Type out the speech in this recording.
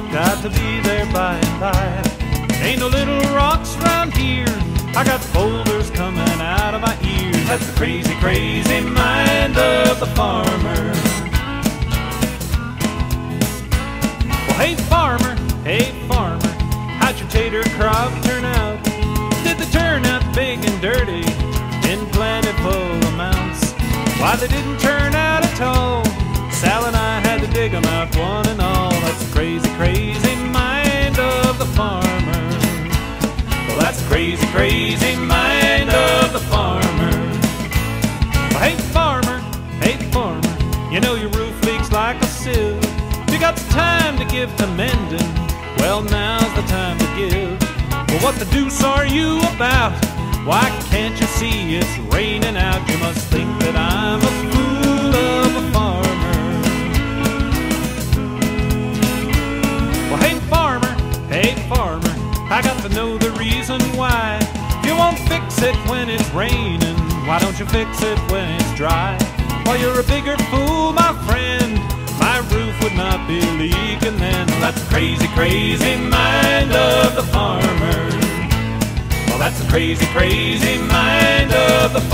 I've got to be there by and by. Ain't no little rocks round here. I got boulders coming out of my ears. That's the crazy, crazy mind of the farmer. Well, hey farmer, hey farmer, how'd your tater crop turn out? Did they turn out big and dirty in plentiful amounts? Why they didn't turn that's crazy, crazy mind of the farmer. Well, hey farmer, hey farmer, you know your roof leaks like a sieve. You got the time to give to mending. Well, now's the time to give. Well, what the deuce are you about? Why can't you see it's raining out? You must think that I'm won't fix it when it's raining. Why don't you fix it when it's dry? Well, you're a bigger fool, my friend. My roof would not be leaking then. That's the crazy, crazy mind of the farmer. Well, that's the crazy, crazy mind of the.